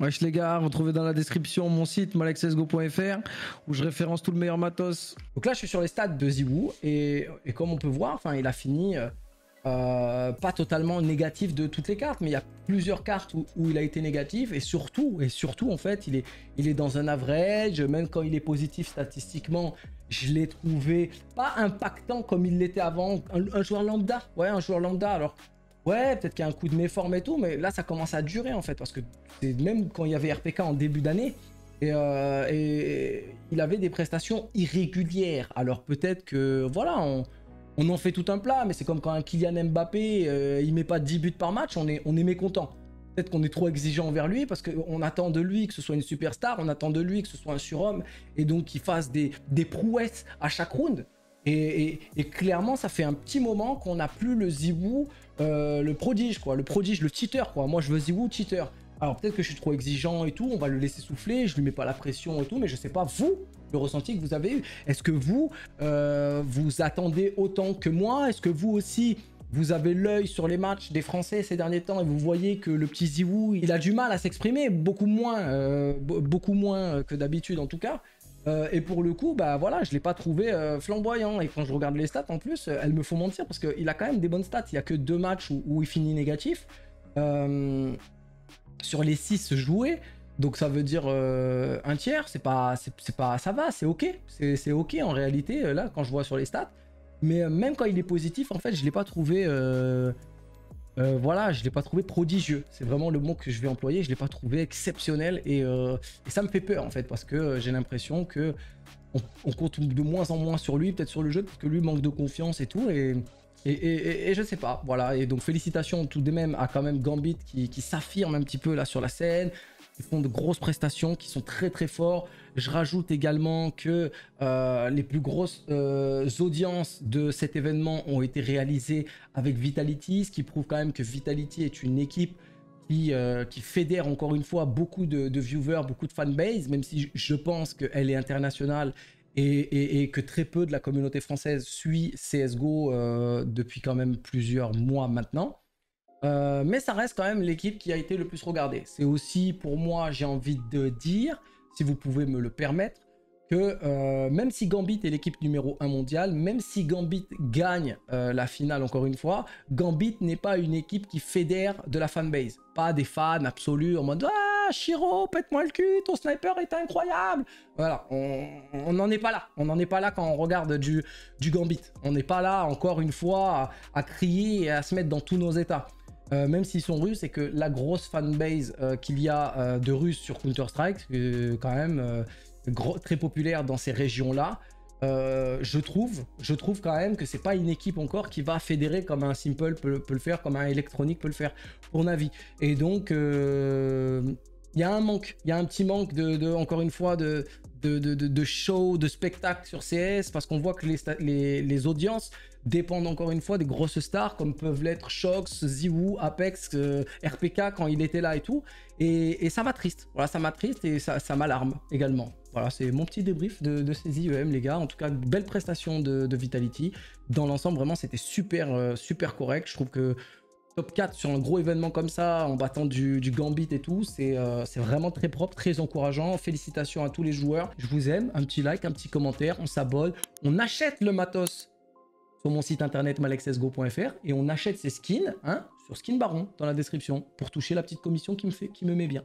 Wesh les gars, retrouvez dans la description mon site malexesgo.fr où je référence tout le meilleur matos. Donc là je suis sur les stats de Ziwoo et, et comme on peut voir, enfin il a fini euh, euh, pas totalement négatif de toutes les cartes, mais il y a plusieurs cartes où, il a été négatif et surtout, et surtout en fait, il est, il est dans un average, même quand il est positif statistiquement, je l'ai trouvé pas impactant comme il l'était avant, un, un, joueur lambda, ouais, un joueur lambda. Alors Ouais, peut-être qu'il y a un coup de méforme et tout, mais là, ça commence à durer en fait, parce que même quand il y avait RPK en début d'année, et, euh, il avait des prestations irrégulières. Alors peut-être que, voilà, on, en fait tout un plat, mais c'est comme quand un Kylian Mbappé, euh, il met pas 10 buts par match, on est, on est mécontent. Peut-être qu'on est trop exigeant envers lui parce qu'on attend de lui que ce soit une superstar, on attend de lui que ce soit un surhomme et donc qu'il fasse des prouesses à chaque round. Et, clairement, ça fait un petit moment qu'on n'a plus le Ziwoo, euh, le prodige, quoi. Le prodige, le cheater, quoi. Moi, je veux Ziwoo cheater. Alors peut-être que je suis trop exigeant et tout, on va le laisser souffler, je lui mets pas la pression et tout, mais je sais pas, vous, le ressenti que vous avez eu. Est-ce que vous, euh, vous attendez autant que moi? Est-ce que vous aussi, vous avez l'œil sur les matchs des Français ces derniers temps et vous voyez que le petit Ziwoo, il a du mal à s'exprimer, beaucoup moins, euh, beaucoup moins que d'habitude en tout cas. Euh, et pour le coup, bah voilà, je l'ai pas trouvé euh, flamboyant. Et quand je regarde les stats, en plus, elles me font mentir parce qu'il a quand même des bonnes stats. Il y a que deux matchs où, il finit négatif euh, sur les six joués. Donc ça veut dire un tiers. C'est pas, c'est pas, ça va, c'est ok, c'est ok en réalité là quand je vois sur les stats. Mais même quand il est positif, en fait, je l'ai pas trouvé euh, voilà, je ne l'ai pas trouvé prodigieux. C'est vraiment le mot que je vais employer. Je ne l'ai pas trouvé exceptionnel euh, et, ça me fait peur en fait parce que euh, j'ai l'impression que on, compte de moins en moins sur lui, peut-être sur le jeu, parce que lui manque de confiance et tout. Et, et, je sais pas, voilà. Et donc félicitations tout de même à quand même Gambit qui s'affirme un petit peu là sur la scène. Ils font de grosses prestations, qui sont très très forts. Je rajoute également que euh, les plus grosses euh, audiences de cet événement ont été réalisées avec Vitality, ce qui prouve quand même que Vitality est une équipe qui, euh, fédère encore une fois beaucoup de, viewers, beaucoup de fanbase, même si je pense qu'elle est internationale et, et, que très peu de la communauté française suit CSGO depuis quand même plusieurs mois maintenant. Euh, mais ça reste quand même l'équipe qui a été le plus regardée. C'est aussi pour moi, j'ai envie de dire, si vous pouvez me le permettre, que euh, même si Gambit est l'équipe numéro 1 mondiale, même si Gambit gagne euh, la finale encore une fois, Gambit n'est pas une équipe qui fédère de la fanbase. Pas des fans absolus en mode Ah, Shiro, pète-moi le cul, ton sniper est incroyable. Voilà, on n'en est pas là. On n'en est pas là quand on regarde du, du Gambit. On n'est pas là encore une fois à crier et à se mettre dans tous nos états. Euh, même s'ils sont russes, et que la grosse fanbase euh, qu'il y a euh, de Russes sur Counter-Strike, quand même très populaire dans ces régions-là, je trouve, je trouve quand même que c'est pas une équipe encore qui va fédérer comme un Simple peut, le faire, comme un Electronic peut le faire, pour Navi. Et donc, il y a un manque, il y a un petit manque de, encore une fois, de, de, de, show, de spectacle sur CS, parce qu'on voit que les, les audiences dépendent encore une fois des grosses stars comme peuvent l'être Shox, Ziwoo, Apex, euh, RPK quand il était là et tout. Et, ça m'attriste. Voilà, ça m'attriste et ça, ça m'alarme également. Voilà, c'est mon petit débrief de, ces IEM, les gars. En tout cas, belle prestation de, Vitality. Dans l'ensemble, vraiment, c'était super, euh, super correct. Je trouve que top 4 sur un gros événement comme ça, en battant du, Gambit et tout, euh, c'est vraiment très propre, très encourageant. Félicitations à tous les joueurs. Je vous aime. Un petit like, un petit commentaire. On s'abonne. On achète le matos sur mon site internet malexesgo.fr et on achète ces skins hein, sur Skin Baron dans la description pour toucher la petite commission qui me, fait, qui me met bien.